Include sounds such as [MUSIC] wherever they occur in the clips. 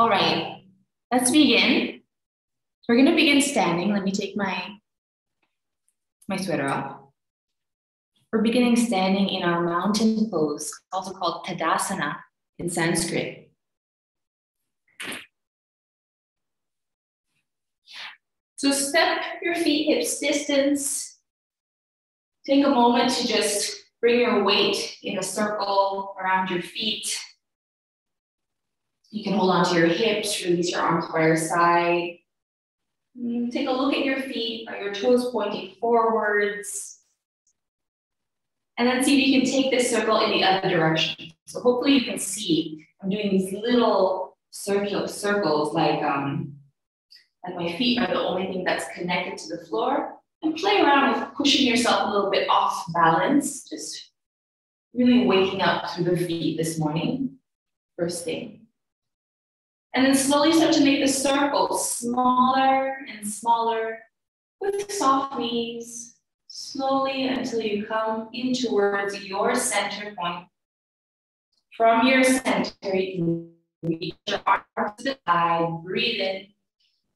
All right, let's begin. We're gonna begin standing. Let me take my, my sweater off. We're beginning standing in our mountain pose, also called Tadasana in Sanskrit. So step your feet hips distance. Take a moment to just bring your weight in a circle around your feet. You can hold onto your hips, release your arms by your side. Mm, take a look at your feet. Are your toes pointing forwards? And then see if you can take this circle in the other direction. So hopefully you can see I'm doing these little circular circles like um, like my feet are the only thing that's connected to the floor. And play around with pushing yourself a little bit off balance, just really waking up through the feet this morning, first thing. And then slowly start to make the circle smaller and smaller with soft knees, slowly until you come in towards your center point. From your center, you reach your arms to the side, breathe in,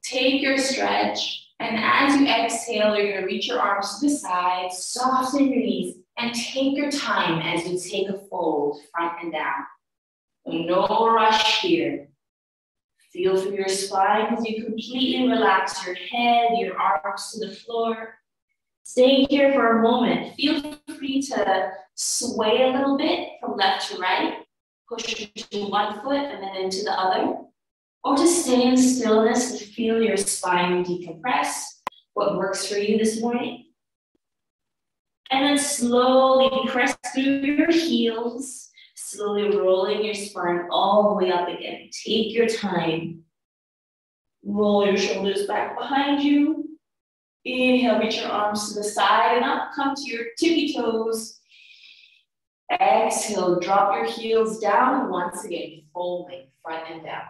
Take your stretch, and as you exhale, you're gonna reach your arms to the side, soften your knees, and take your time as you take a fold front and down. No rush here. Feel through your spine as you completely relax your head, your arms to the floor. Stay here for a moment. Feel free to sway a little bit from left to right. Push into one foot and then into the other or to stay in stillness and feel your spine decompress, what works for you this morning. And then slowly press through your heels, slowly rolling your spine all the way up again. Take your time. Roll your shoulders back behind you. Inhale, reach your arms to the side and up. Come to your tippy toes. Exhale, drop your heels down. Once again, folding front and down.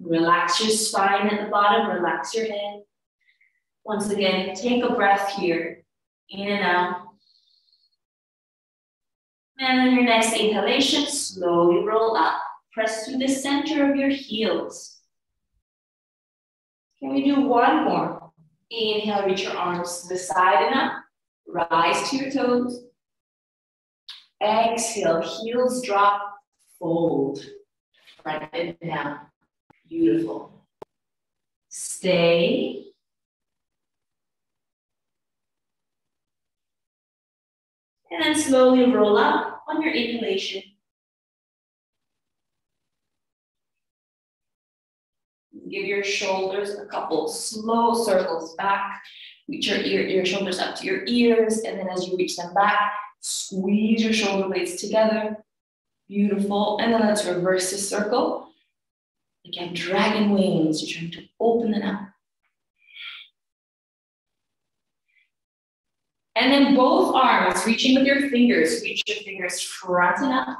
Relax your spine at the bottom, relax your head. Once again, take a breath here, in and out. And then your next inhalation, slowly roll up. Press through the center of your heels. Can we do one more? Inhale, reach your arms to the side and up. Rise to your toes. Exhale, heels drop, fold. Right and down. Beautiful. Stay. And then slowly roll up on your inhalation. Give your shoulders a couple slow circles back. Reach your, ear, your shoulders up to your ears. And then as you reach them back, squeeze your shoulder blades together. Beautiful. And then let's reverse the circle. Again, dragon wings, you're trying to open them up. And then both arms, reaching with your fingers, reach your fingers front and up.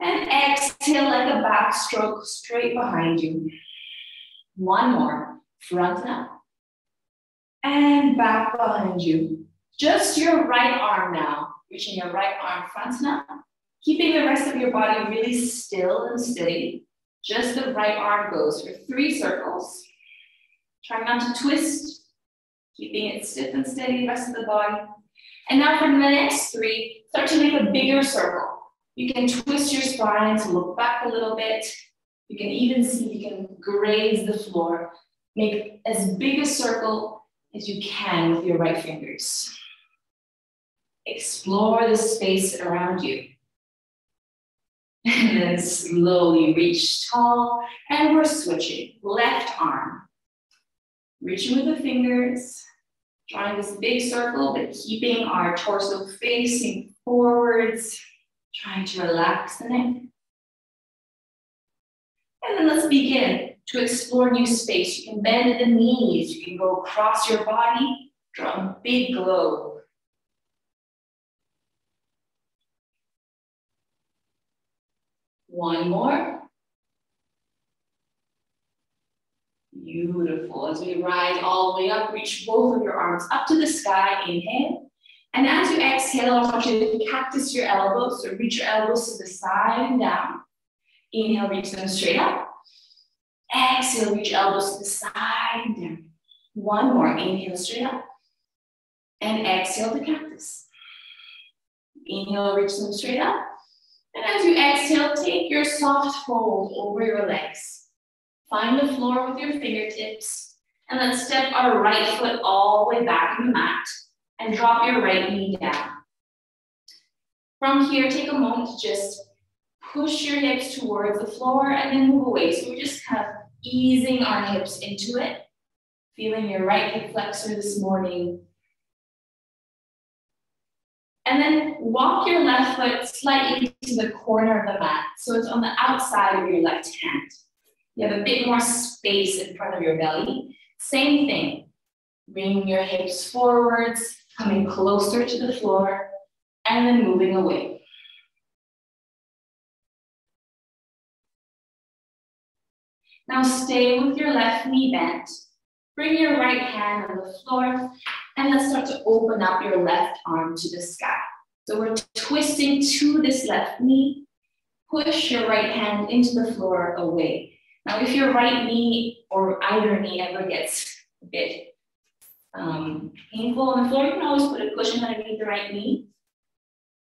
And exhale like a backstroke straight behind you. One more, front and up. And back behind you. Just your right arm now, reaching your right arm front and up. Keeping the rest of your body really still and steady. Just the right arm goes for three circles. Try not to twist, keeping it stiff and steady, rest of the body. And now for the next three, start to make a bigger circle. You can twist your spine to look back a little bit. You can even see you can graze the floor. Make as big a circle as you can with your right fingers. Explore the space around you. [LAUGHS] And then slowly reach tall. And we're switching. Left arm. Reaching with the fingers. Drawing this big circle, but keeping our torso facing forwards. Trying to relax the neck. And then let's begin to explore new space. You can bend the knees. You can go across your body. Draw a big globe. One more. Beautiful. As we rise all the way up, reach both of your arms up to the sky. Inhale. And as you exhale, I want you to cactus your elbows. So reach your elbows to the side and down. Inhale, reach them straight up. Exhale, reach elbows to the side and down. One more, inhale straight up. And exhale the cactus. Inhale, reach them straight up. And as you exhale, take your soft fold over your legs. Find the floor with your fingertips. And then step our right foot all the way back in the mat and drop your right knee down. From here, take a moment to just push your hips towards the floor and then move away. So we're just kind of easing our hips into it. Feeling your right hip flexor this morning. And then walk your left foot slightly to the corner of the mat. So it's on the outside of your left hand. You have a bit more space in front of your belly. Same thing. Bringing your hips forwards, coming closer to the floor, and then moving away. Now stay with your left knee bent. Bring your right hand on the floor, and let's start to open up your left arm to the sky. So we're twisting to this left knee. Push your right hand into the floor away. Now, if your right knee or either knee ever gets a bit um, painful on the floor, you can always put a cushion underneath the right knee.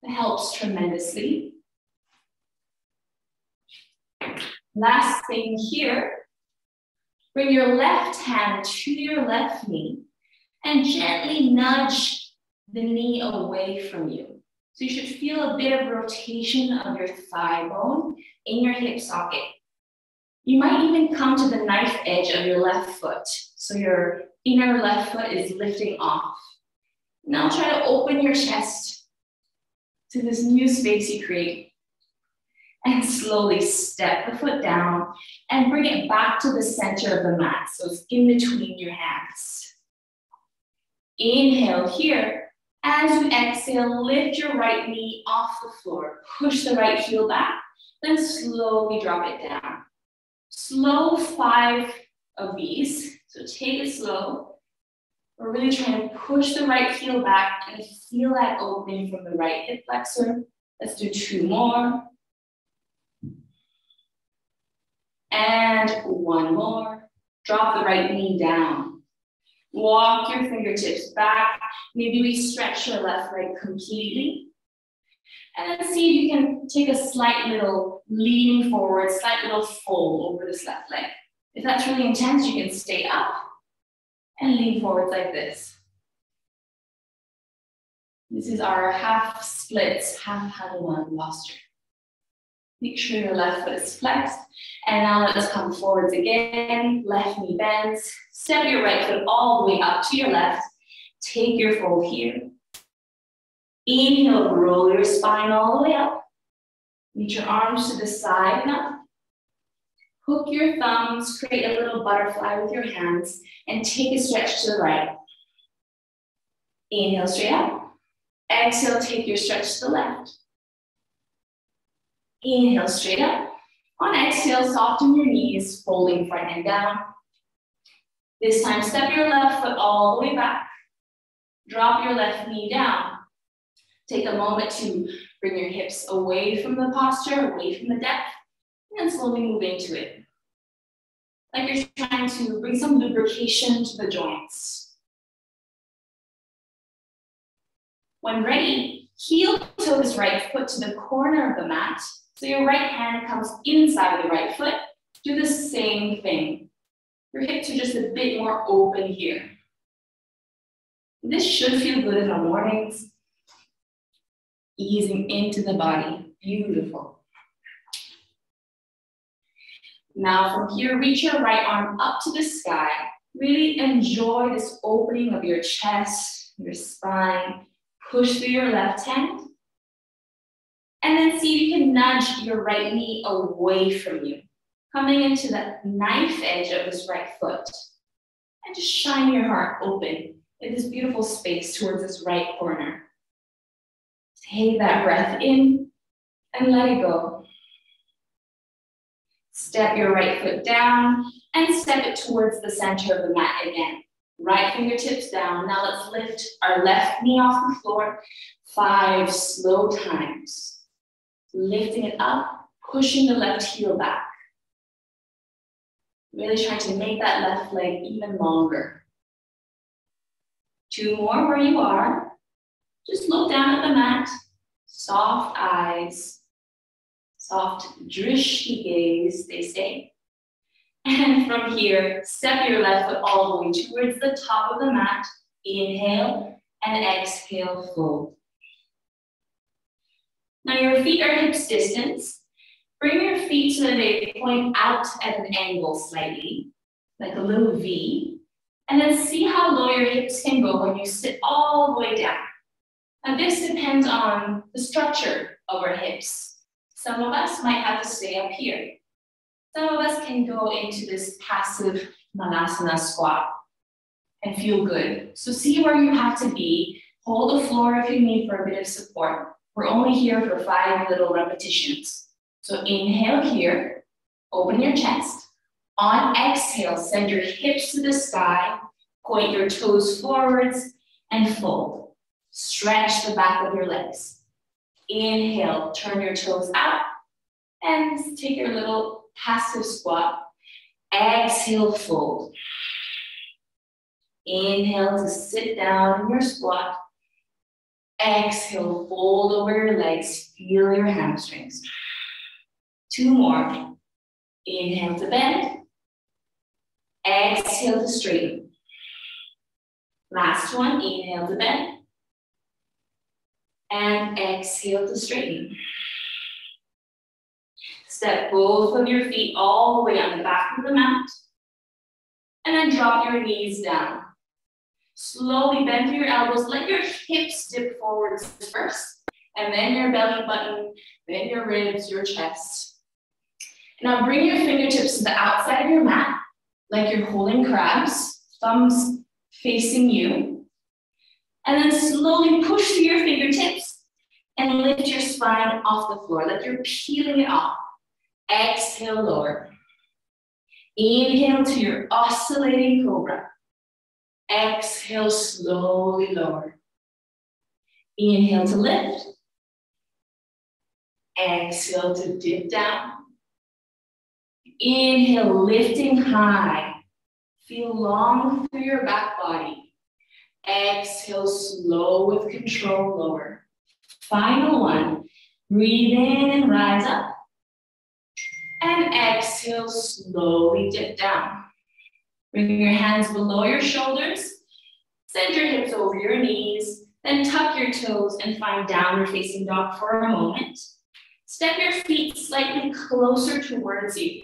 It helps tremendously. Last thing here, bring your left hand to your left knee and gently nudge the knee away from you. So you should feel a bit of rotation of your thigh bone in your hip socket. You might even come to the knife edge of your left foot. So your inner left foot is lifting off. Now try to open your chest to this new space you create. And slowly step the foot down and bring it back to the center of the mat. So it's in between your hands. Inhale here. As you exhale, lift your right knee off the floor. Push the right heel back, then slowly drop it down. Slow five of these. So take it slow. We're really trying to push the right heel back and feel that opening from the right hip flexor. Let's do two more. And one more. Drop the right knee down. Walk your fingertips back. Maybe we stretch your left leg completely. And then see if you can take a slight little leaning forward, slight little fold over this left leg. If that's really intense, you can stay up and lean forward like this. This is our half splits, half Hanuman posture. Make sure your left foot is flexed. And now let us come forwards again. Left knee bends. Step your right foot all the way up to your left. Take your fold here. Inhale, roll your spine all the way up. Reach your arms to the side. Hook your thumbs, create a little butterfly with your hands, and take a stretch to the right. Inhale straight up. Exhale, take your stretch to the left. Inhale straight up. On exhale, soften your knees, folding front and down. This time, step your left foot all the way back. Drop your left knee down. Take a moment to bring your hips away from the posture, away from the depth, and slowly move into it. Like you're trying to bring some lubrication to the joints. When ready, heel toe this right foot to the corner of the mat. So your right hand comes inside of the right foot. Do the same thing. Your hips are just a bit more open here. This should feel good in the mornings. Easing into the body. Beautiful. Now from here, reach your right arm up to the sky. Really enjoy this opening of your chest, your spine. Push through your left hand. And then see if you can nudge your right knee away from you, coming into the knife edge of this right foot. And just shine your heart open in this beautiful space towards this right corner. Take that breath in and let it go. Step your right foot down and step it towards the center of the mat again. Right fingertips down. Now let's lift our left knee off the floor five slow times. Lifting it up, pushing the left heel back. Really trying to make that left leg even longer. Two more where you are. Just look down at the mat, soft eyes, soft drishti gaze, they say. And from here, step your left foot all the way towards the top of the mat. Inhale and exhale, fold. Now your feet are hips distance. Bring your feet so that they point out at an angle slightly, like a little V. And then see how low your hips can go when you sit all the way down. And this depends on the structure of our hips. Some of us might have to stay up here. Some of us can go into this passive Malasana squat and feel good. So see where you have to be. Hold the floor if you need for a bit of support. We're only here for five little repetitions. So inhale here, open your chest. On exhale, send your hips to the sky, point your toes forwards and fold. Stretch the back of your legs. Inhale, turn your toes out and take your little passive squat. Exhale, fold. Inhale to sit down in your squat. Exhale, fold over your legs, feel your hamstrings. Two more. Inhale to bend. Exhale to straighten. Last one, inhale to bend. And exhale to straighten. Step both of your feet all the way on the back of the mat. And then drop your knees down. Slowly bend through your elbows. Let your hips dip forwards first. And then your belly button, then your ribs, your chest. Now bring your fingertips to the outside of your mat, like you're holding crabs, thumbs facing you. And then slowly push through your fingertips and lift your spine off the floor, like you're peeling it off. Exhale, lower. Inhale to your oscillating cobra. Exhale, slowly lower. Inhale to lift. Exhale to dip down. Inhale, lifting high. Feel long through your back body. Exhale, slow with control, lower. Final one. Breathe in and rise up. And exhale, slowly dip down. Bring your hands below your shoulders. Send your hips over your knees. Then tuck your toes and find downward facing dog for a moment. Step your feet slightly closer towards you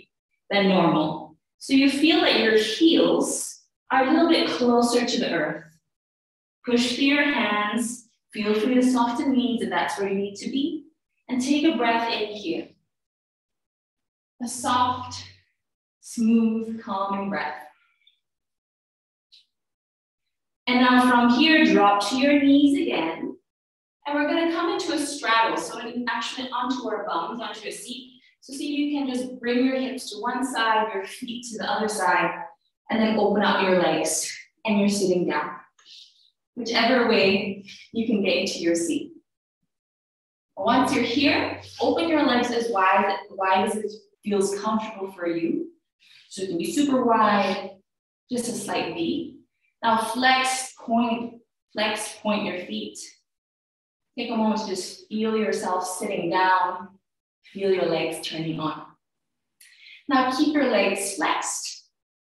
than normal. So you feel that your heels are a little bit closer to the earth. Push through your hands. Feel free to soften knees if that's where you need to be. And take a breath in here. A soft, smooth, calming breath. And now from here, drop to your knees again. And we're gonna come into a straddle. So actually onto our bums, onto a seat. So see if you can just bring your hips to one side, your feet to the other side, and then open up your legs and you're sitting down. Whichever way you can get into your seat. Once you're here, open your legs as wide, wide as it feels comfortable for you. So it can be super wide, just a slight V. Now flex, point, flex, point your feet. Take a moment to just feel yourself sitting down, feel your legs turning on. Now keep your legs flexed.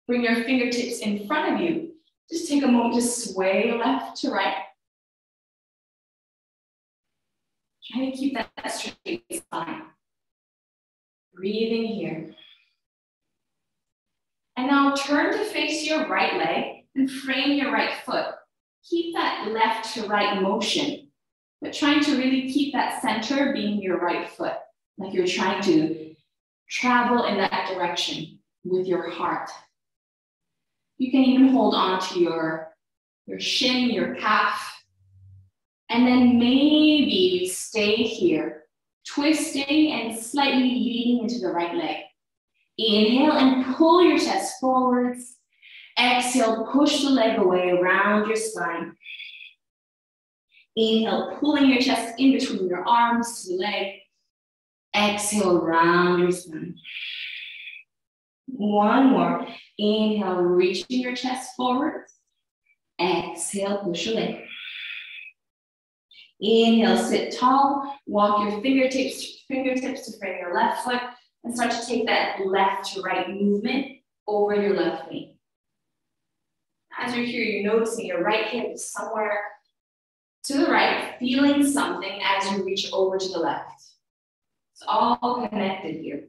Bring your fingertips in front of you. Just take a moment to sway left to right. Try to keep that straight spine. Breathing here. And now turn to face your right leg and frame your right foot. Keep that left to right motion, but trying to really keep that center being your right foot, like you're trying to travel in that direction with your heart. You can even hold on to your, your shin, your calf, and then maybe stay here, twisting and slightly leaning into the right leg. Inhale and pull your chest forwards. Exhale, push the leg away around your spine. Inhale, pulling your chest in between your arms to the leg. Exhale, round your spine. One more. Inhale, reaching your chest forward. Exhale, push your leg. Inhale, sit tall. Walk your fingertips, fingertips to frame your left foot and start to take that left to right movement over your left knee. As you're here, you're noticing your right hip is somewhere to the right, feeling something as you reach over to the left. It's all connected here.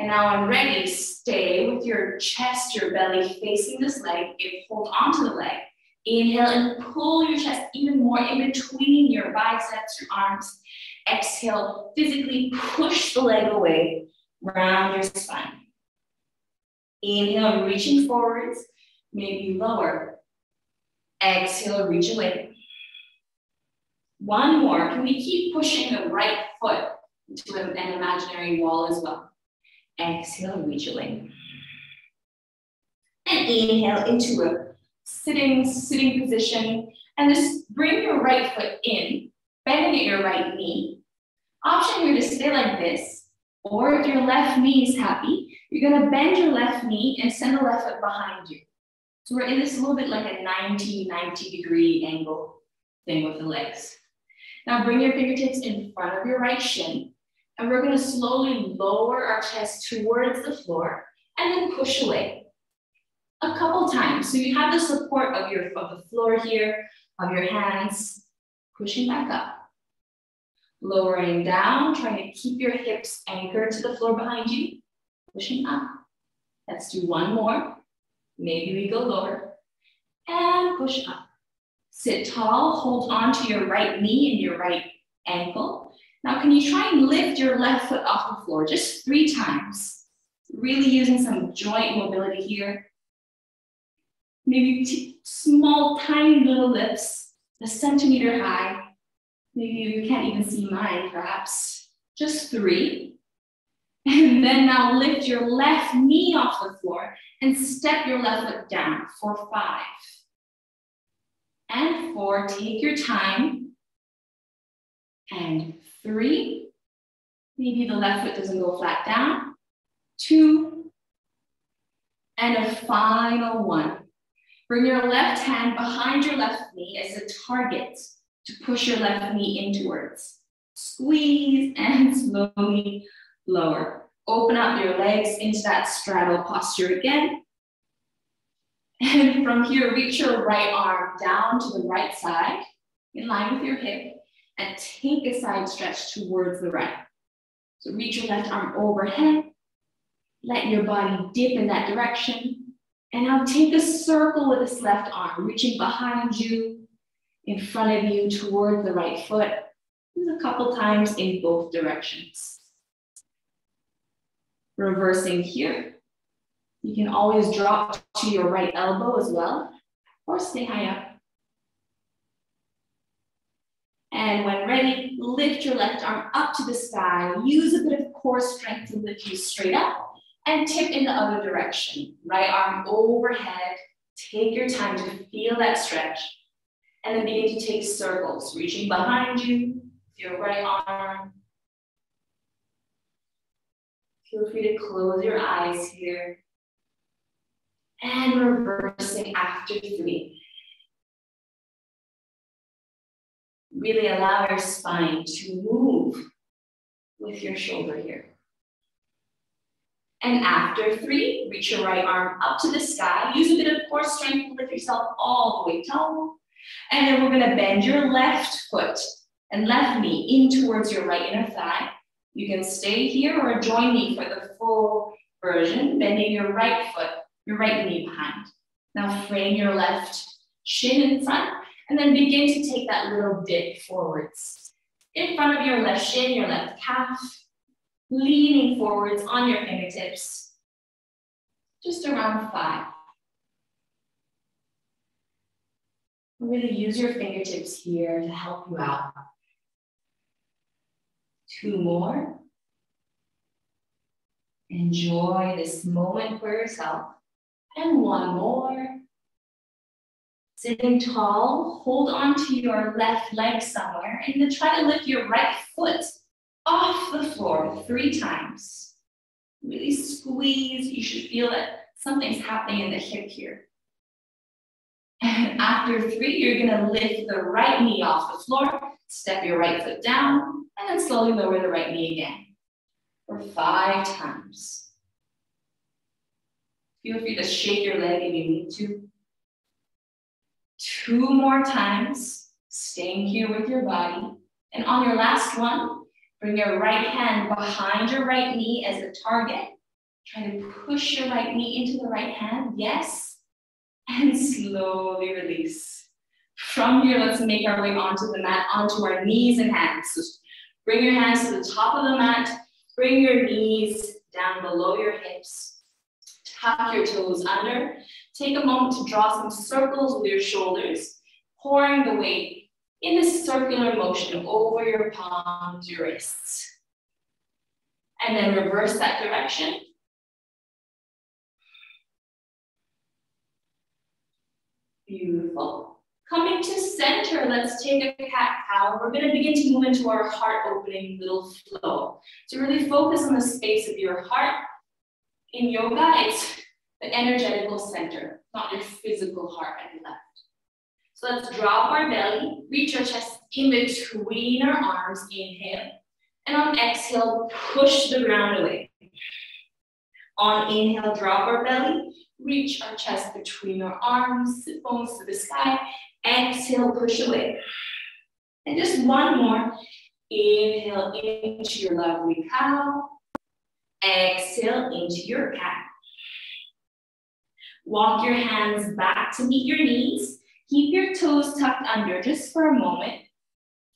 And now when ready, stay with your chest, your belly facing this leg. You hold onto the leg. Inhale and pull your chest even more in between your biceps, your arms. Exhale, physically push the leg away, round your spine. Inhale, reaching forwards, maybe lower. Exhale, reach away. One more. Can we keep pushing the right foot into an imaginary wall as well? Exhale, reach away. And inhale into a sitting, sitting position. And just bring your right foot in, bending at your right knee. Option here to stay like this. Or if your left knee is happy, you're gonna bend your left knee and send the left foot behind you. So we're in this little bit like a 90, 90 degree angle thing with the legs. Now bring your fingertips in front of your right shin, and we're gonna slowly lower our chest towards the floor and then push away a couple times. So you have the support of your of the floor here, of your hands, pushing back up. Lowering down, trying to keep your hips anchored to the floor behind you, pushing up. Let's do one more. Maybe we go lower and push up. Sit tall, hold on to your right knee and your right ankle. Now, can you try and lift your left foot off the floor just three times? Really using some joint mobility here. Maybe small, tiny little lifts, a centimeter high. Maybe you can't even see mine, perhaps. Just three. And then now lift your left knee off the floor and step your left foot down for five. And four, take your time. And three, maybe the left foot doesn't go flat down. Two, and a final one. Bring your left hand behind your left knee as a target to push your left knee inwards. Squeeze and [LAUGHS] slowly lower. Open up your legs into that straddle posture again. And from here, reach your right arm down to the right side, in line with your hip, and take a side stretch towards the right. So reach your left arm overhead, let your body dip in that direction, and now take a circle with this left arm, reaching behind you, in front of you, toward the right foot. a couple times in both directions. Reversing here. You can always drop to your right elbow as well, or stay high up. And when ready, lift your left arm up to the sky. Use a bit of core strength to lift you straight up and tip in the other direction. Right arm overhead. Take your time to feel that stretch. And then begin to take circles, reaching behind you your right arm. Feel free to close your eyes here. And reversing after three. Really allow your spine to move with your shoulder here. And after three, reach your right arm up to the sky. Use a bit of core strength to lift yourself all the way tall. And then we're gonna bend your left foot and left knee in towards your right inner thigh. You can stay here or join me for the full version, bending your right foot, your right knee behind. Now frame your left shin in front and then begin to take that little dip forwards. In front of your left shin, your left calf, leaning forwards on your fingertips, just around five. Really use your fingertips here to help you out. Two more. Enjoy this moment for yourself. And one more. Sitting tall, hold on to your left leg somewhere and then try to lift your right foot off the floor three times. Really squeeze. You should feel that something's happening in the hip here. And after three, you're gonna lift the right knee off the floor, step your right foot down, and then slowly lower the right knee again for five times. Feel free to shake your leg if you need to. Two more times, staying here with your body. And on your last one, bring your right hand behind your right knee as a target. Try to push your right knee into the right hand, yes. And slowly release. From here, let's make our way onto the mat, onto our knees and hands. So bring your hands to the top of the mat, bring your knees down below your hips. Tuck your toes under. Take a moment to draw some circles with your shoulders, pouring the weight in a circular motion over your palms, your wrists. And then reverse that direction. Beautiful. Coming to center, let's take a cat-cow. We're gonna begin to move into our heart opening little flow. To really focus on the space of your heart in yoga, it's the energetical center, not your physical heart the left. So let's drop our belly, reach our chest in between our arms, inhale. And on exhale, push the ground away. On inhale, drop our belly, reach our chest between our arms, sit bones to the sky. Exhale, push away. And just one more. Inhale into your lovely cow. Exhale into your cat. Walk your hands back to meet your knees. Keep your toes tucked under just for a moment.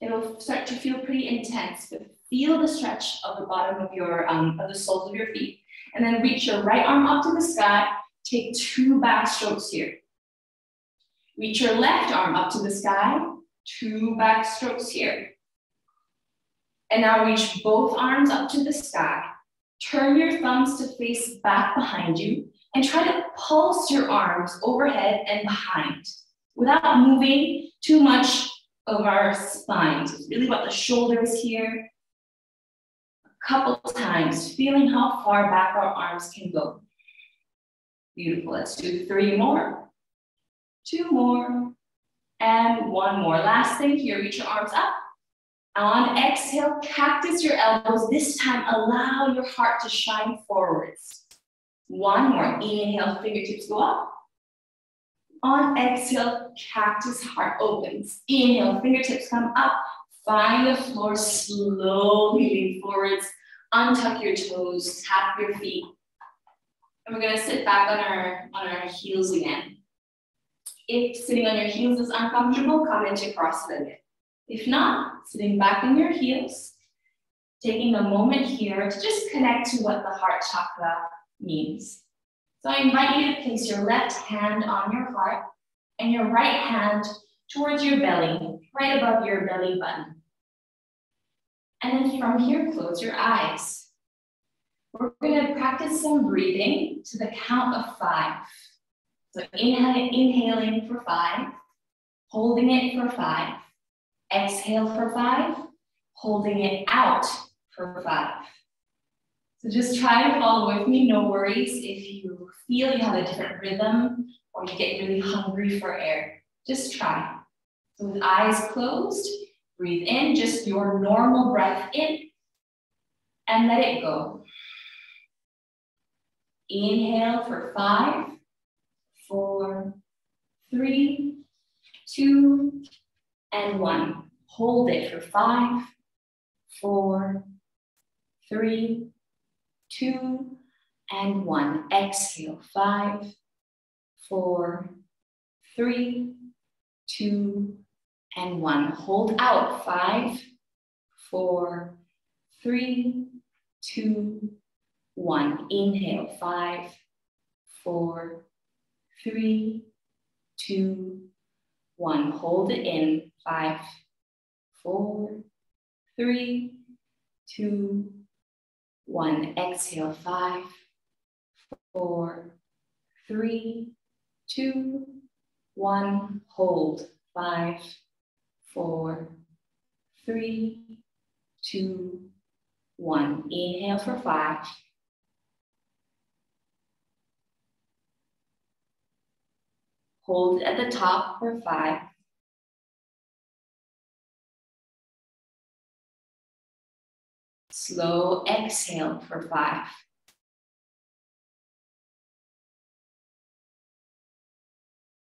It'll start to feel pretty intense, but feel the stretch of the bottom of your, um, of the soles of your feet. And then reach your right arm up to the sky. Take two back strokes here. Reach your left arm up to the sky. Two back strokes here. And now reach both arms up to the sky. Turn your thumbs to face back behind you and try to pulse your arms overhead and behind without moving too much of our spine. So it's really about the shoulders here. A couple times, feeling how far back our arms can go. Beautiful. Let's do three more, two more, and one more. Last thing here, reach your arms up on exhale, cactus your elbows. This time, allow your heart to shine forwards. One more. Inhale, fingertips go up. On exhale, cactus heart opens. Inhale, fingertips come up. Find the floor, slowly lean forwards. Untuck your toes, tap your feet. And we're gonna sit back on our, on our heels again. If sitting on your heels is uncomfortable, come into cross-legged. If not, sitting back on your heels, taking a moment here to just connect to what the heart chakra means. So I invite you to place your left hand on your heart and your right hand towards your belly, right above your belly button. And then from here, close your eyes. We're gonna practice some breathing to the count of five. So inhaling, inhaling for five, holding it for five, Exhale for five, holding it out for five. So just try to follow with me, no worries if you feel you have a different rhythm or you get really hungry for air. Just try. So with eyes closed, breathe in, just your normal breath in, and let it go. Inhale for five, four, three, two, and one. Hold it for five, four, three, two, and one. Exhale, five, four, three, two, and one. Hold out, five, four, three, two, one. Inhale, five, four, three, two, one. Hold it in, five, four, three, two, one. Exhale, five, four, three, two, one. Hold, five, four, three, two, one. Inhale for five. Hold at the top for five. Slow exhale for five.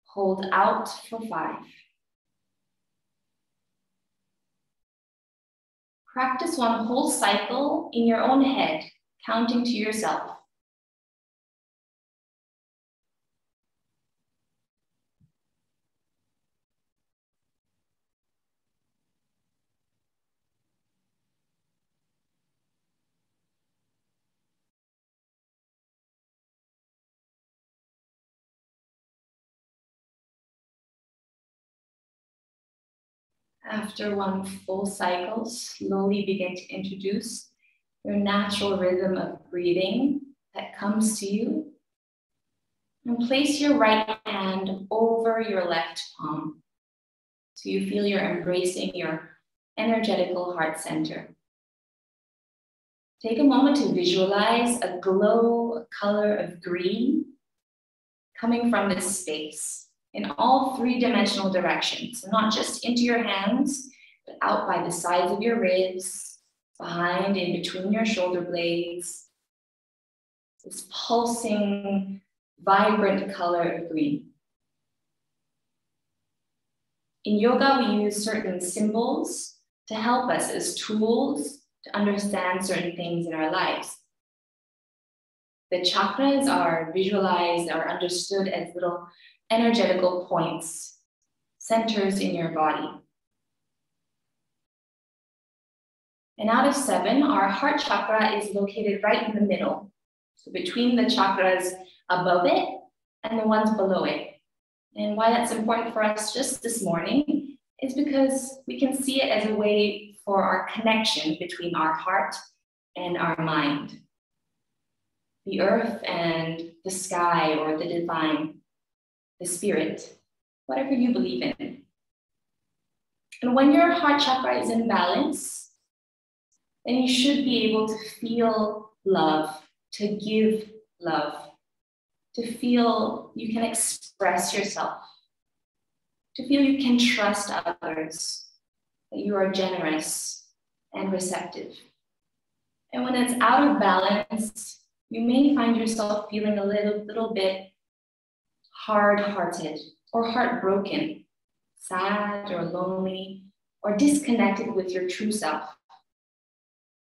Hold out for five. Practice one whole cycle in your own head, counting to yourself. After one full cycle, slowly begin to introduce your natural rhythm of breathing that comes to you. And place your right hand over your left palm. So you feel you're embracing your energetical heart center. Take a moment to visualize a glow color of green coming from this space in all three dimensional directions, not just into your hands, but out by the sides of your ribs, behind and between your shoulder blades. This pulsing, vibrant color of green. In yoga, we use certain symbols to help us as tools to understand certain things in our lives. The chakras are visualized, or understood as little energetical points, centers in your body. And out of seven, our heart chakra is located right in the middle. So between the chakras above it and the ones below it. And why that's important for us just this morning is because we can see it as a way for our connection between our heart and our mind. The earth and the sky or the divine the spirit, whatever you believe in. And when your heart chakra is in balance, then you should be able to feel love, to give love, to feel you can express yourself, to feel you can trust others, that you are generous and receptive. And when it's out of balance, you may find yourself feeling a little, little bit hard hearted or heartbroken, sad or lonely, or disconnected with your true self.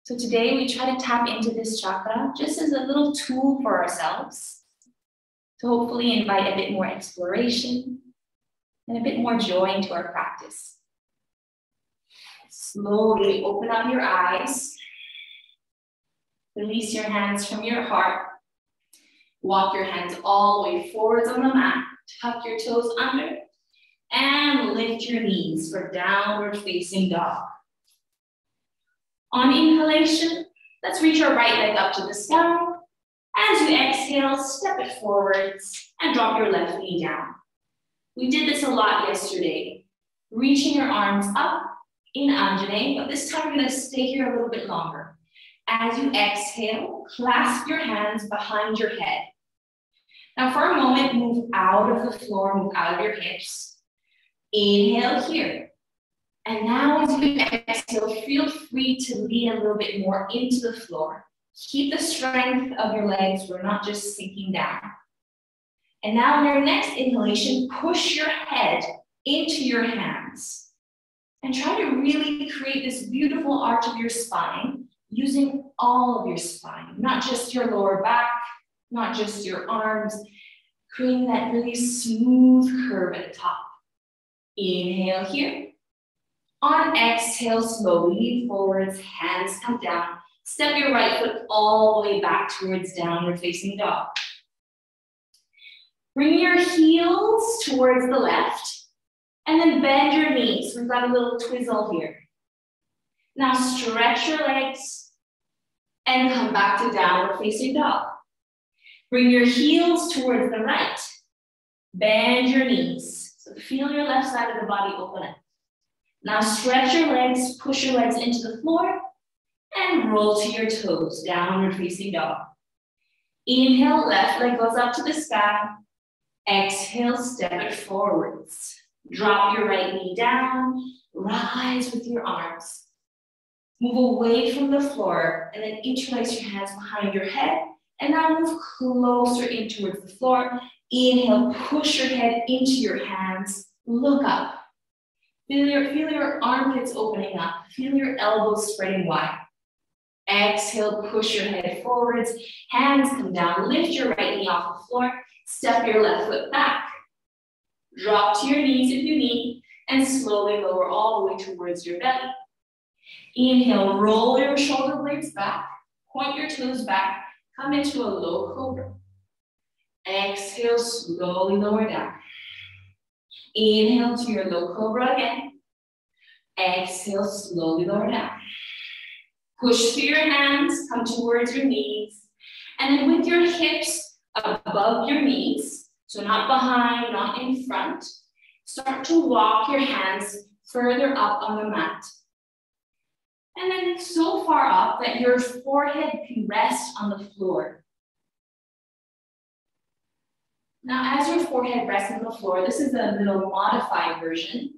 So today we try to tap into this chakra just as a little tool for ourselves to hopefully invite a bit more exploration and a bit more joy into our practice. Slowly open up your eyes. Release your hands from your heart Walk your hands all the way forwards on the mat. Tuck your toes under and lift your knees for downward facing dog. On inhalation, let's reach our right leg up to the sky. As you exhale, step it forwards and drop your left knee down. We did this a lot yesterday, reaching your arms up in Anjane, but this time we're gonna stay here a little bit longer. As you exhale, clasp your hands behind your head. Now for a moment, move out of the floor, move out of your hips. Inhale here. And now as you exhale, feel free to lean a little bit more into the floor. Keep the strength of your legs. We're not just sinking down. And now on your next inhalation, push your head into your hands. And try to really create this beautiful arch of your spine using all of your spine, not just your lower back, not just your arms, creating that really smooth curve at the top. Inhale here. On exhale, slowly forwards, hands come down. Step your right foot all the way back towards downward facing dog. Bring your heels towards the left and then bend your knees. We've got a little twizzle here. Now stretch your legs and come back to downward facing dog. Bring your heels towards the right. Bend your knees. So feel your left side of the body open up. Now stretch your legs, push your legs into the floor, And roll to your toes, downward facing dog. Inhale, left leg goes up to the sky. Exhale, step it forwards. Drop your right knee down, rise with your arms. Move away from the floor and then interlace your hands behind your head. And now move closer in towards the floor. Inhale, push your head into your hands. Look up. Feel your, feel your armpits opening up. Feel your elbows spreading wide. Exhale, push your head forwards. Hands come down. Lift your right knee off the floor. Step your left foot back. Drop to your knees if you need, and slowly lower all the way towards your belly. Inhale, roll your shoulder blades back. Point your toes back. Come into a low cobra. Exhale, slowly lower down. Inhale to your low cobra again. Exhale, slowly lower down. Push through your hands, come towards your knees. And then with your hips above your knees, so not behind, not in front, start to walk your hands further up on the mat. And then so far up that your forehead can rest on the floor. Now, as your forehead rests on the floor, this is a little modified version.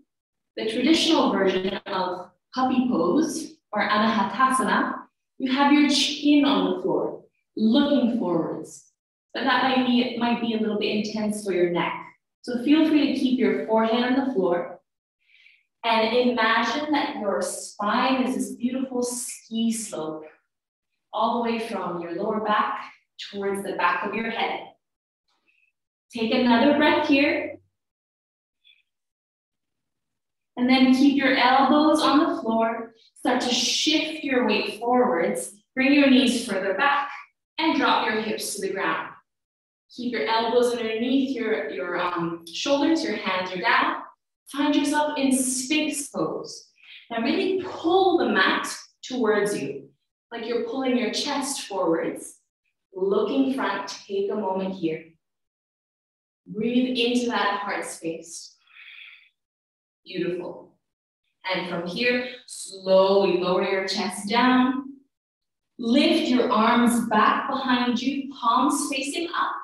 The traditional version of puppy pose or anahatasana, you have your chin on the floor, looking forwards. But that might be, might be a little bit intense for your neck. So feel free to keep your forehead on the floor. And imagine that your spine is this beautiful ski slope, all the way from your lower back towards the back of your head. Take another breath here. And then keep your elbows on the floor. Start to shift your weight forwards. Bring your knees further back and drop your hips to the ground. Keep your elbows underneath your, your um, shoulders, your hands are down. Find yourself in Sphinx pose. Now really pull the mat towards you, like you're pulling your chest forwards. Looking front, take a moment here. Breathe into that heart space. Beautiful. And from here, slowly lower your chest down. Lift your arms back behind you, palms facing up,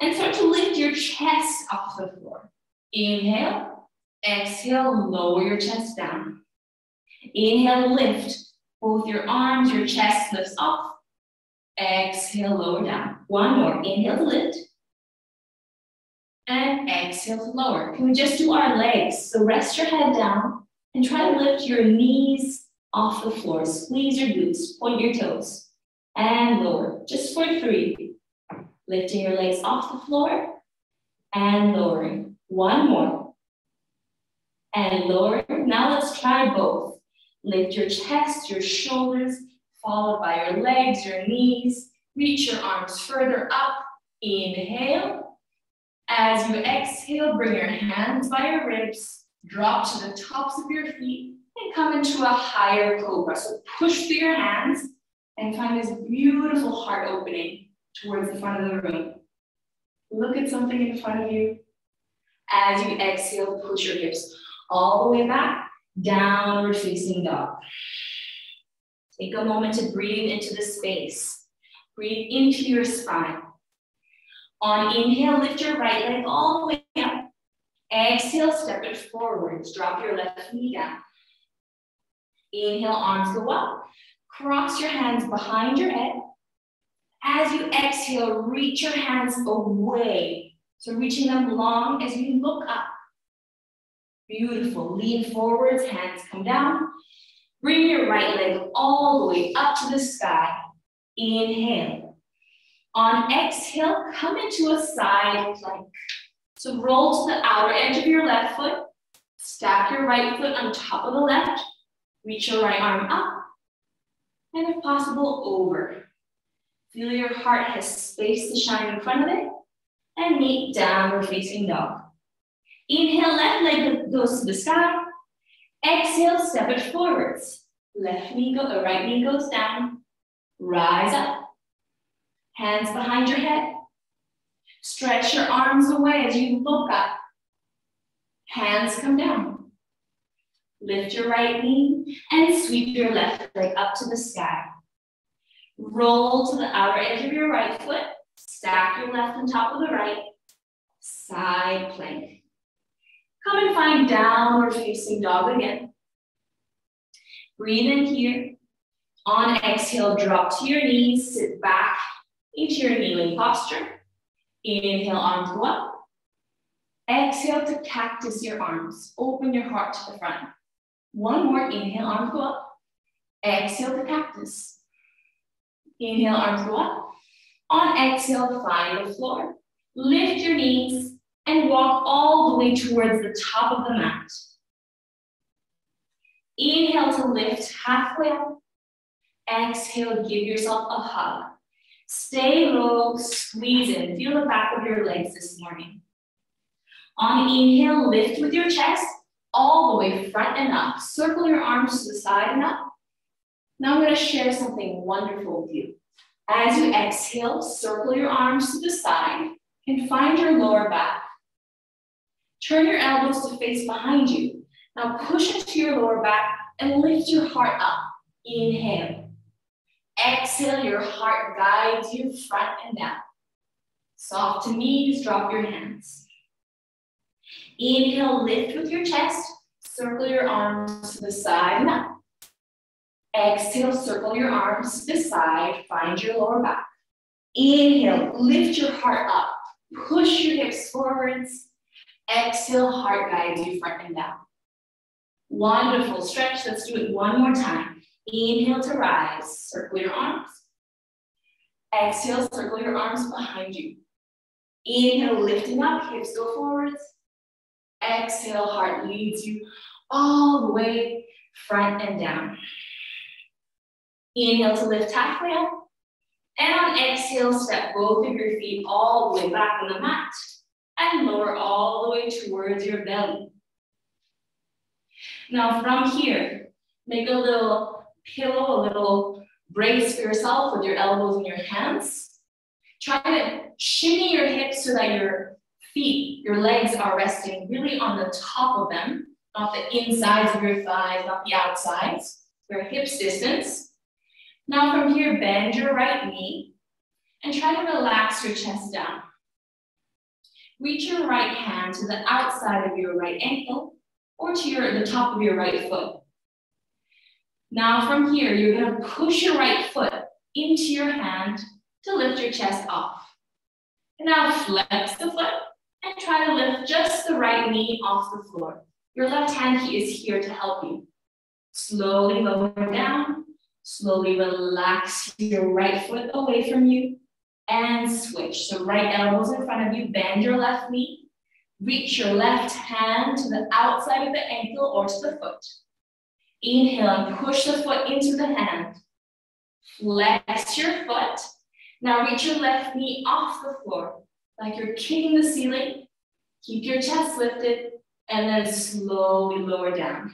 and start to lift your chest off the floor. Inhale, exhale, lower your chest down. Inhale, lift both your arms, your chest lifts up. Exhale, lower down. One more. Inhale to lift and exhale to lower. Can we just do our legs? So rest your head down and try to lift your knees off the floor. Squeeze your glutes, point your toes, and lower. Just for three. Lifting your legs off the floor and lowering. One more. And lower. Now let's try both. Lift your chest, your shoulders, followed by your legs, your knees. Reach your arms further up. Inhale. As you exhale, bring your hands by your ribs, drop to the tops of your feet, and come into a higher cobra. So push through your hands and find this beautiful heart opening towards the front of the room. Look at something in front of you. As you exhale, push your hips all the way back, downward facing dog. Take a moment to breathe into the space. Breathe into your spine. On inhale, lift your right leg all the way up. Exhale, step it forwards. Drop your left knee down. Inhale, arms go up. Cross your hands behind your head. As you exhale, reach your hands away. So reaching them long as you look up. Beautiful. Lean forwards, hands come down. Bring your right leg all the way up to the sky. Inhale. On exhale, come into a side plank. So roll to the outer edge of your left foot. Stack your right foot on top of the left. Reach your right arm up. And if possible, over. Feel your heart has space to shine in front of it. And meet downward facing dog. Inhale, left leg goes to the sky. Exhale, step it forwards. Left knee go, or right knee goes down. Rise up. Hands behind your head. Stretch your arms away as you look up. Hands come down. Lift your right knee and sweep your left leg up to the sky. Roll to the outer edge of your right foot. Stack your left on top of the right. Side plank. Come and find downward facing dog again. Breathe in here. On exhale, drop to your knees, sit back into your kneeling posture. Inhale, arms go up. Exhale to cactus your arms. Open your heart to the front. One more, inhale, arms go up. Exhale to cactus. Inhale, arms go up. On exhale, find the floor. Lift your knees and walk all the way towards the top of the mat. Inhale to lift halfway up. Exhale, give yourself a hug. Stay low, squeeze in. Feel the back of your legs this morning. On the inhale, lift with your chest all the way front and up. Circle your arms to the side and up. Now I'm going to share something wonderful with you. As you exhale, circle your arms to the side and find your lower back. Turn your elbows to face behind you. Now push into your lower back and lift your heart up. Inhale. Exhale, your heart guides you front and down. Soft to knees, drop your hands. Inhale, lift with your chest. Circle your arms to the side and up. Exhale, circle your arms to the side. Find your lower back. Inhale, lift your heart up. Push your hips forwards. Exhale, heart guides you front and down. Wonderful stretch. Let's do it one more time. Inhale to rise. Circle your arms. Exhale, circle your arms behind you. Inhale, lifting up, hips go forwards. Exhale, heart leads you all the way front and down. Inhale to lift halfway up. And on exhale, step both of your feet all the way back on the mat and lower all the way towards your belly. Now from here, make a little pillow, a little brace for yourself with your elbows and your hands. Try to shimmy your hips so that your feet, your legs are resting really on the top of them, not the insides of your thighs, not the outsides. Your hips distance. Now from here, bend your right knee and try to relax your chest down. Reach your right hand to the outside of your right ankle or to your, the top of your right foot. Now from here, you're gonna push your right foot into your hand to lift your chest off. And now flex the foot and try to lift just the right knee off the floor. Your left hand is here to help you. Slowly lower down, slowly relax your right foot away from you and switch. So right elbows in front of you, bend your left knee, reach your left hand to the outside of the ankle or to the foot. Inhale and push the foot into the hand. Flex your foot. Now reach your left knee off the floor like you're kicking the ceiling. Keep your chest lifted and then slowly lower down.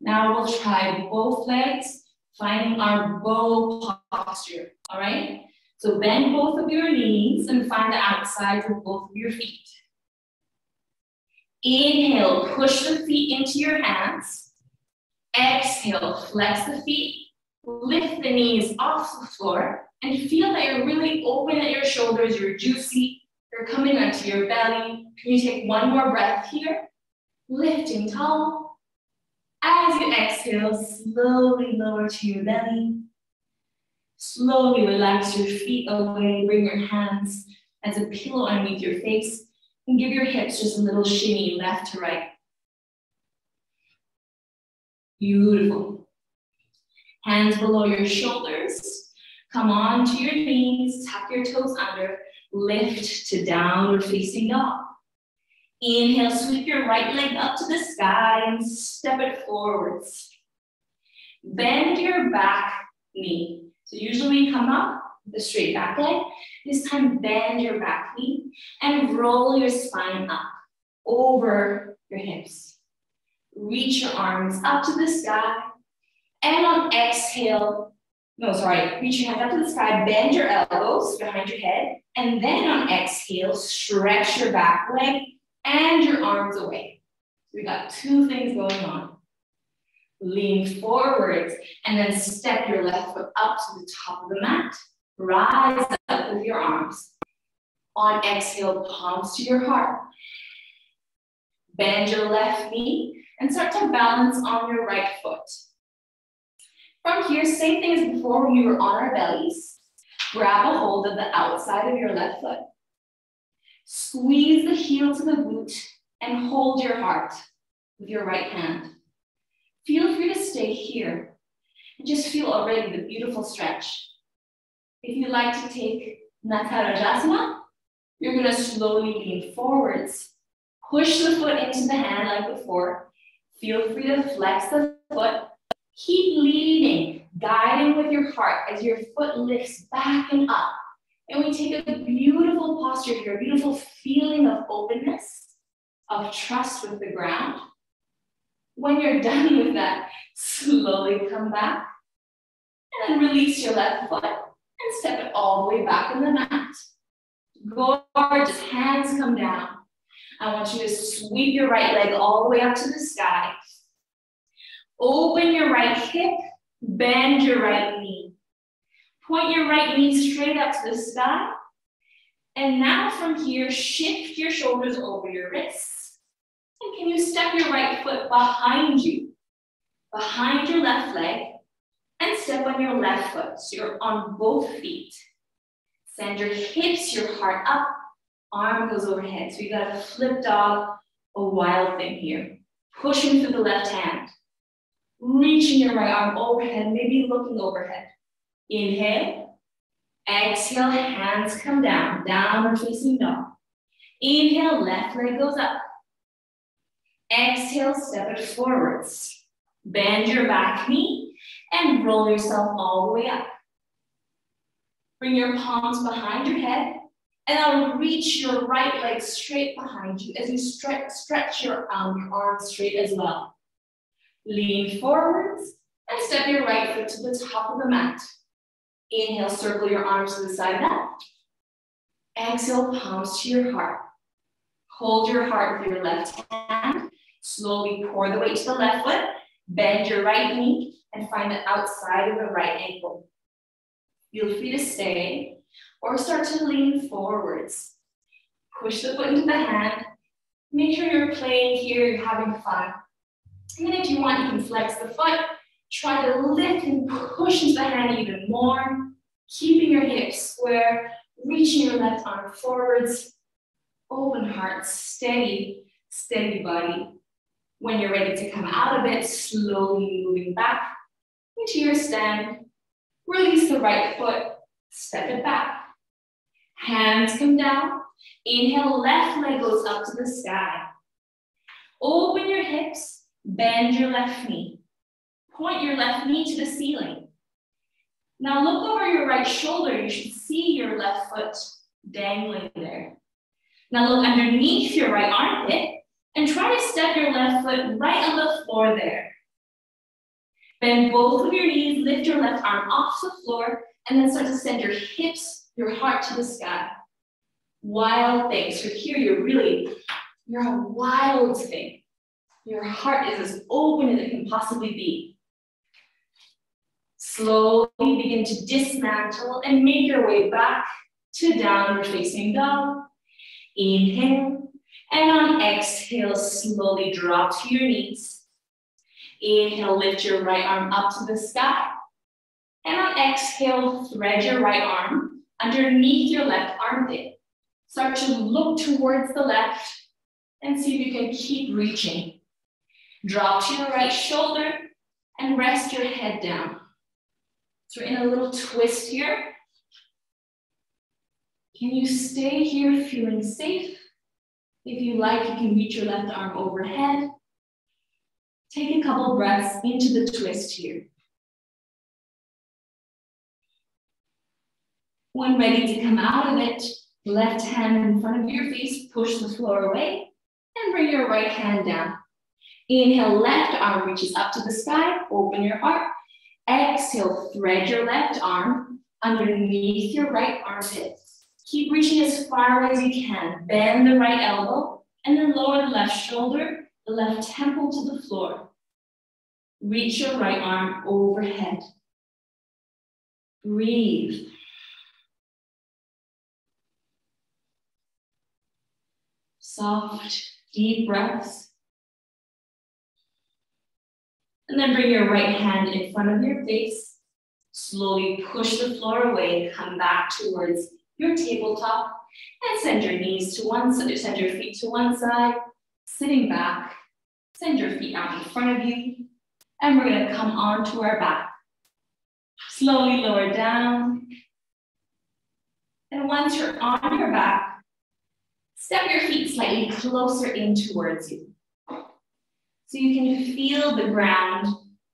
Now we'll try both legs, finding our bow posture, all right? So bend both of your knees and find the outsides of both of your feet. Inhale, push the feet into your hands. Exhale, flex the feet, lift the knees off the floor, and feel that you're really open at your shoulders, you're juicy, you're coming onto your belly. Can you take one more breath here? Lifting tall. As you exhale, slowly lower to your belly. Slowly relax your feet away, bring your hands as a pillow underneath your face, and give your hips just a little shimmy left to right. Beautiful. Hands below your shoulders. Come on to your knees, tuck your toes under, lift to downward facing dog. Inhale, sweep your right leg up to the sky and step it forwards. Bend your back knee. So usually come up with a straight back leg. This time bend your back knee and roll your spine up over your hips. Reach your arms up to the sky. And on exhale, no, sorry, reach your hands up to the sky, bend your elbows behind your head, and then on exhale, stretch your back leg and your arms away. we got two things going on. Lean forwards and then step your left foot up to the top of the mat. Rise up with your arms. On exhale, palms to your heart. Bend your left knee and start to balance on your right foot. From here, same thing as before when we were on our bellies. Grab a hold of the outside of your left foot. Squeeze the heel to the boot and hold your heart with your right hand. Feel free to stay here and just feel already the beautiful stretch. If you like to take Natarajasana, you're gonna slowly lean forwards. Push the foot into the hand like before. Feel free to flex the foot. Keep leading, guiding with your heart as your foot lifts back and up. And we take a beautiful posture here, a beautiful feeling of openness, of trust with the ground. When you're done with that, slowly come back and then release your left foot and step it all the way back in the mat. Gorgeous, hands come down. I want you to sweep your right leg all the way up to the sky. Open your right hip, bend your right knee. Point your right knee straight up to the sky. And now from here, shift your shoulders over your wrists. And can you step your right foot behind you, behind your left leg, and step on your left foot. So you're on both feet. Send your hips, your heart up, arm goes overhead. So you got a flip dog, a wild thing here. Pushing through the left hand. Reaching your right arm overhead, maybe looking overhead. Inhale. Exhale, hands come down, downward facing dog. Inhale, left leg goes up. Exhale, step it forwards. Bend your back knee and roll yourself all the way up. Bring your palms behind your head and I'll reach your right leg straight behind you as you stretch, stretch your, um, your arms straight as well. Lean forwards and step your right foot to the top of the mat. Inhale, circle your arms to the side now. Exhale, palms to your heart. Hold your heart with your left hand. Slowly pour the weight to the left foot. Bend your right knee and find the outside of the right ankle. Feel free to stay or start to lean forwards. Push the foot into the hand. Make sure you're playing here, you're having fun. And then if you want, you can flex the foot. Try to lift and push into the hand even more, keeping your hips square, reaching your left arm forwards, open heart, steady, steady body. When you're ready to come out of it, slowly moving back into your stand. Release the right foot, step it back. Hands come down. Inhale, left leg goes up to the sky. Open your hips, bend your left knee. Point your left knee to the ceiling. Now look over your right shoulder. You should see your left foot dangling there. Now look underneath your right armpit and try to step your left foot right on the floor there. Bend both of your knees, lift your left arm off the floor, and then start to send your hips, your heart to the sky. Wild thing. So here you're really, you're a wild thing. Your heart is as open as it can possibly be. Slowly begin to dismantle and make your way back to downward facing dog. Inhale, and on exhale, slowly drop to your knees. Inhale, lift your right arm up to the sky. And on exhale, thread your right arm underneath your left armpit. Start to look towards the left and see if you can keep reaching. Drop to your right shoulder and rest your head down. So we're in a little twist here. Can you stay here feeling safe? If you like, you can reach your left arm overhead Take a couple breaths into the twist here. When ready to come out of it, left hand in front of your face, push the floor away, and bring your right hand down. Inhale, left arm reaches up to the sky, open your heart. Exhale, thread your left arm underneath your right armpit. Keep reaching as far as you can. Bend the right elbow, and then lower the left shoulder the left temple to the floor. Reach your right arm overhead. Breathe. Soft, deep breaths. And then bring your right hand in front of your face. Slowly push the floor away, come back towards your tabletop, and send your knees to one side, send your feet to one side, sitting back. Send your feet out in front of you, and we're gonna come onto our back. Slowly lower down. And once you're on your back, step your feet slightly closer in towards you. So you can feel the ground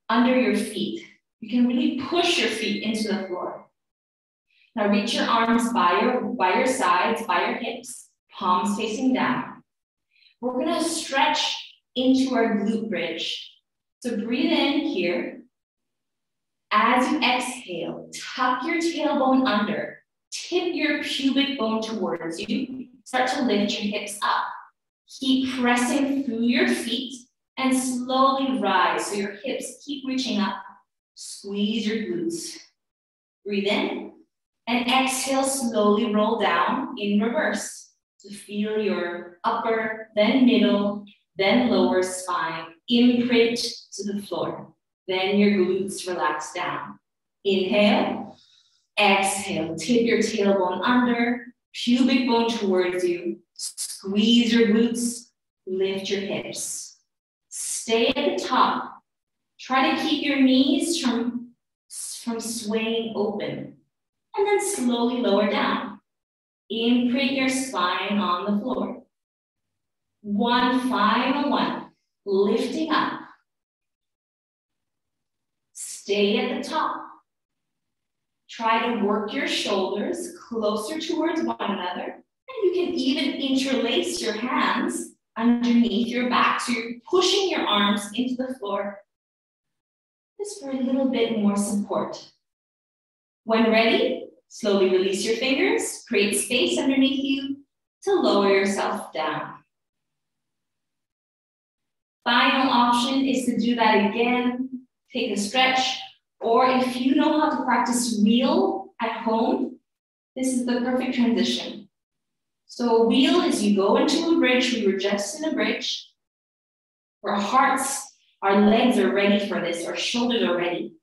under your feet. You can really push your feet into the floor. Now reach your arms by your, by your sides, by your hips, palms facing down. We're gonna stretch into our glute bridge. So breathe in here. As you exhale, tuck your tailbone under, tip your pubic bone towards you, start to lift your hips up. Keep pressing through your feet and slowly rise so your hips keep reaching up. Squeeze your glutes. Breathe in and exhale, slowly roll down in reverse to feel your upper, then middle, then lower spine imprint to the floor. Then your glutes relax down. Inhale, exhale, tip your tailbone under, pubic bone towards you, squeeze your glutes, lift your hips. Stay at the top. Try to keep your knees from, from swaying open. And then slowly lower down. Imprint your spine on the floor. One final one. Lifting up. Stay at the top. Try to work your shoulders closer towards one another. And you can even interlace your hands underneath your back. So you're pushing your arms into the floor just for a little bit more support. When ready, slowly release your fingers, create space underneath you to lower yourself down. Final option is to do that again. Take a stretch, or if you know how to practice wheel at home, this is the perfect transition. So wheel is you go into a bridge, we were just in a bridge. Our hearts, our legs are ready for this, our shoulders are ready.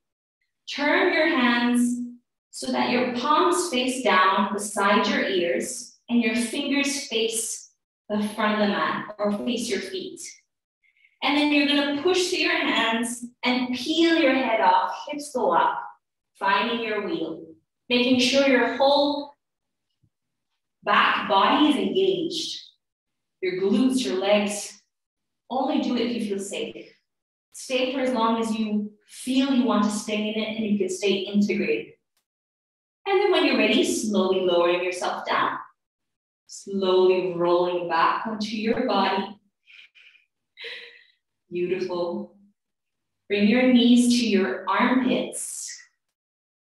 Turn your hands so that your palms face down beside your ears and your fingers face the front of the mat or face your feet. And then you're gonna push through your hands and peel your head off, hips go up, finding your wheel, making sure your whole Back body is engaged. Your glutes, your legs, only do it if you feel safe. Stay for as long as you feel you want to stay in it and you can stay integrated. And then when you're ready, slowly lowering yourself down. Slowly rolling back onto your body. Beautiful. Bring your knees to your armpits.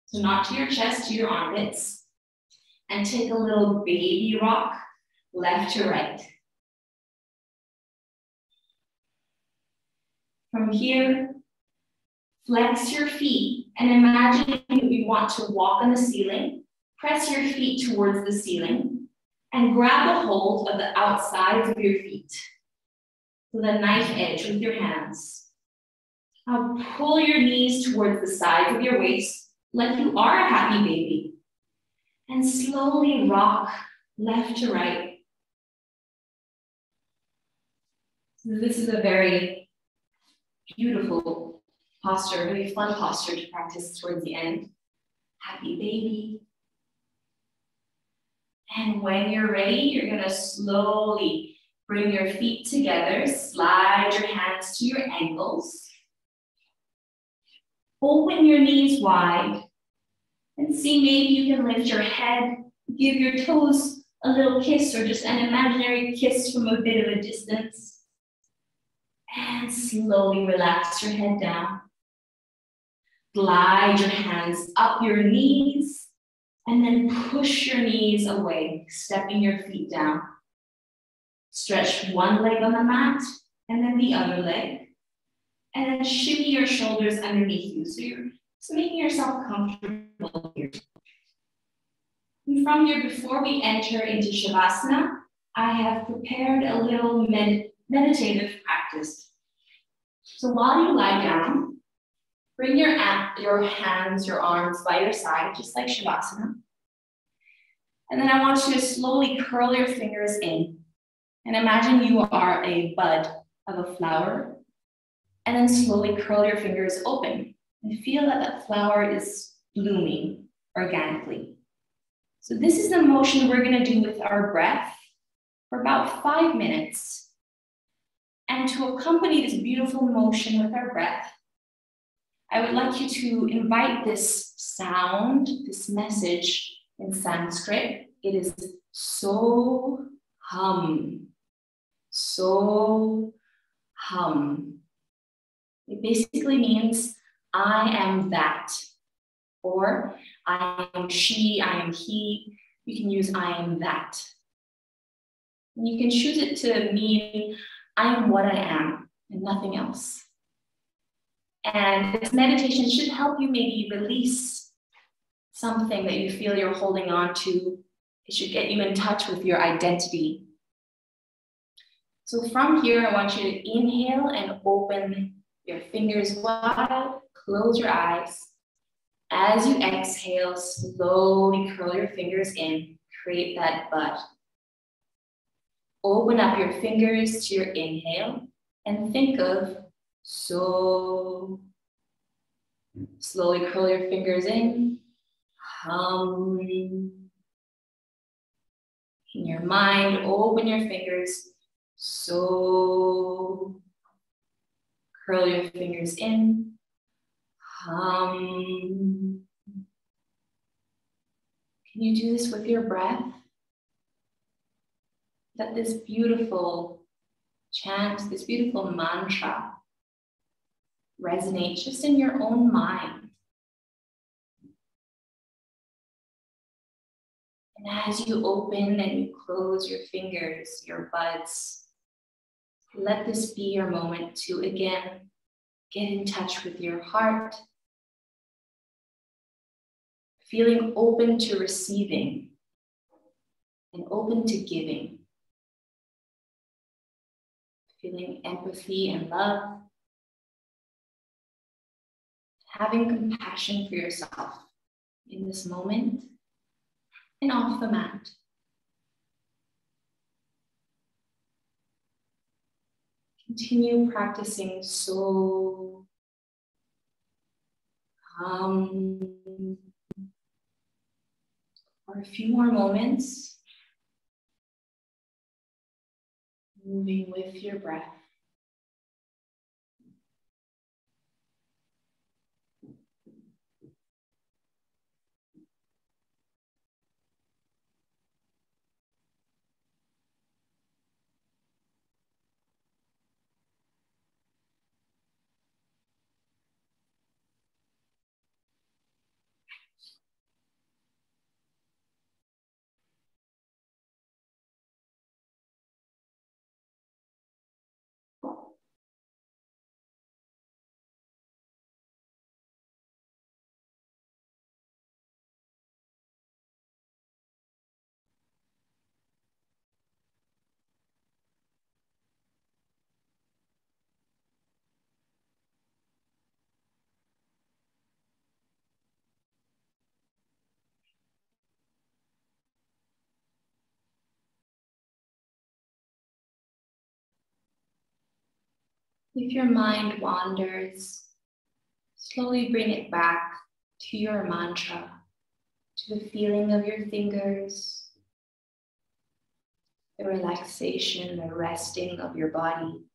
So not to your chest, to your armpits and take a little baby rock left to right. From here, flex your feet and imagine you want to walk on the ceiling. Press your feet towards the ceiling and grab a hold of the outsides of your feet with a knife edge with your hands. Now pull your knees towards the sides of your waist like you are a happy baby and slowly rock left to right. So this is a very beautiful posture, very fun posture to practice towards the end. Happy baby. And when you're ready, you're gonna slowly bring your feet together, slide your hands to your ankles. Open your knees wide and see maybe you can lift your head, give your toes a little kiss or just an imaginary kiss from a bit of a distance. And slowly relax your head down. Glide your hands up your knees and then push your knees away, stepping your feet down. Stretch one leg on the mat, and then the other leg. And then shimmy your shoulders underneath you. So you're just making yourself comfortable here. And from here, before we enter into Shavasana, I have prepared a little med meditative practice. So while you lie down, bring your, your hands, your arms by your side, just like Shavasana. And then I want you to slowly curl your fingers in. And imagine you are a bud of a flower. And then slowly curl your fingers open and feel that that flower is blooming organically. So this is the motion we're gonna do with our breath for about five minutes. And to accompany this beautiful motion with our breath, I would like you to invite this sound, this message in Sanskrit. It is so hum, so hum. It basically means I am that, or I am she, I am he. You can use I am that. And you can choose it to mean I am what I am and nothing else. And this meditation should help you maybe release something that you feel you're holding on to. It should get you in touch with your identity. So from here, I want you to inhale and open your fingers wide, close your eyes. As you exhale, slowly curl your fingers in, create that bud. Open up your fingers to your inhale and think of so. Slowly curl your fingers in, hum. In your mind, open your fingers, so. Curl your fingers in, hum. Can you do this with your breath? Let this beautiful chant, this beautiful mantra resonate just in your own mind. And as you open and you close your fingers, your buds, let this be your moment to again get in touch with your heart, feeling open to receiving and open to giving. Feeling empathy and love, having compassion for yourself in this moment and off the mat. Continue practicing so um, for a few more moments. moving with your breath. If your mind wanders, slowly bring it back to your mantra, to the feeling of your fingers, the relaxation, the resting of your body.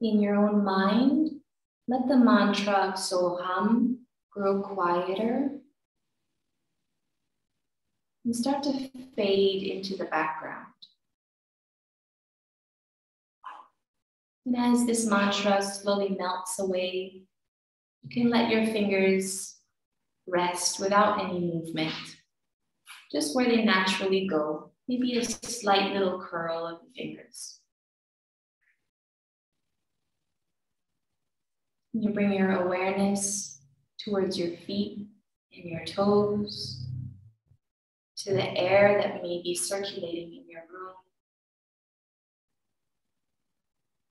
In your own mind, let the mantra Soham grow quieter. and start to fade into the background. And as this mantra slowly melts away, you can let your fingers rest without any movement, just where they naturally go, maybe a slight little curl of the fingers. You bring your awareness towards your feet and your toes, to the air that may be circulating in your room.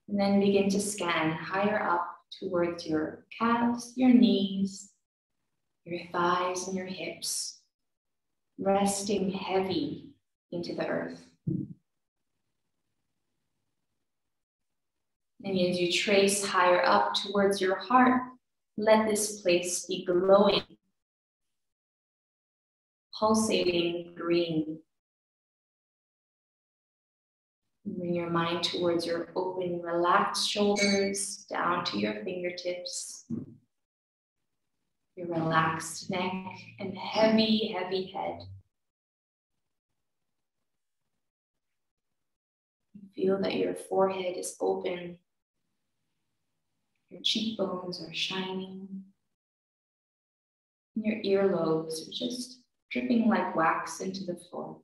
And then begin to scan higher up towards your calves, your knees, your thighs, and your hips, resting heavy into the earth. And as you trace higher up towards your heart, let this place be glowing, pulsating green. Bring your mind towards your open, relaxed shoulders, down to your fingertips, your relaxed neck, and heavy, heavy head. Feel that your forehead is open your cheekbones are shining. And your earlobes are just dripping like wax into the floor.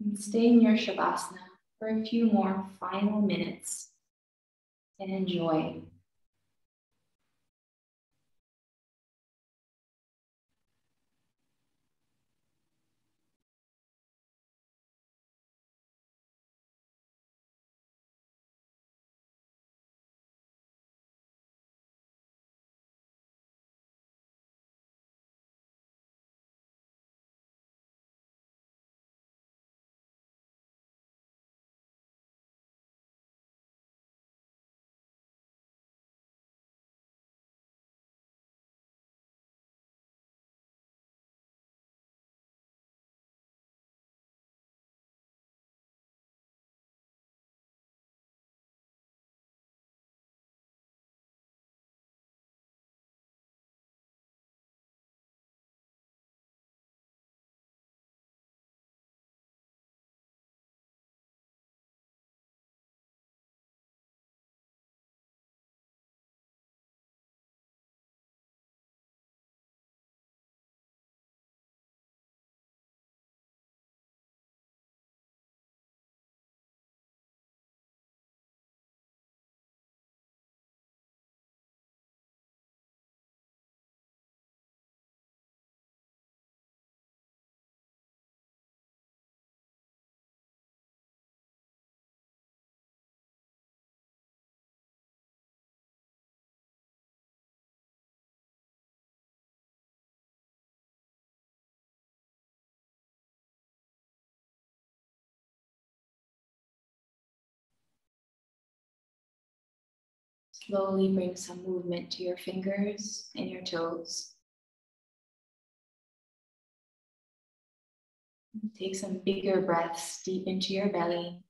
And stay in your Shavasana for a few more final minutes and enjoy Slowly bring some movement to your fingers and your toes. Take some bigger breaths deep into your belly.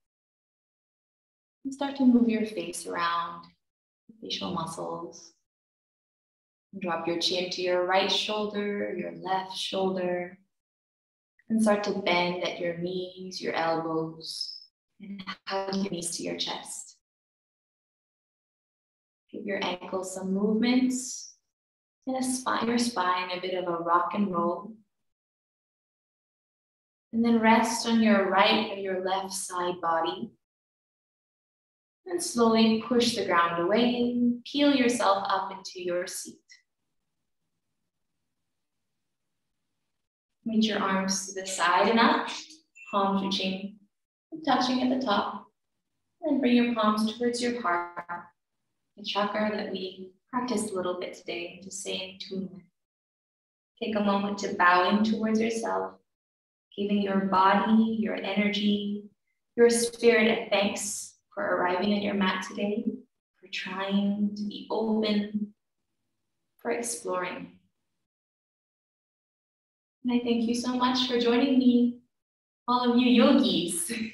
And start to move your face around, facial muscles. Drop your chin to your right shoulder, your left shoulder, and start to bend at your knees, your elbows, and hug your knees to your chest. Give your ankles some movements and a spine, your spine, a bit of a rock and roll. And then rest on your right or your left side body. And slowly push the ground away. Peel yourself up into your seat. Meet your arms to the side and up, palms reaching, touching at the top. And bring your palms towards your heart the chakra that we practiced a little bit today to stay in tune with. Take a moment to bow in towards yourself, giving your body, your energy, your spirit a thanks for arriving at your mat today, for trying to be open, for exploring. And I thank you so much for joining me, all of you yogis. [LAUGHS]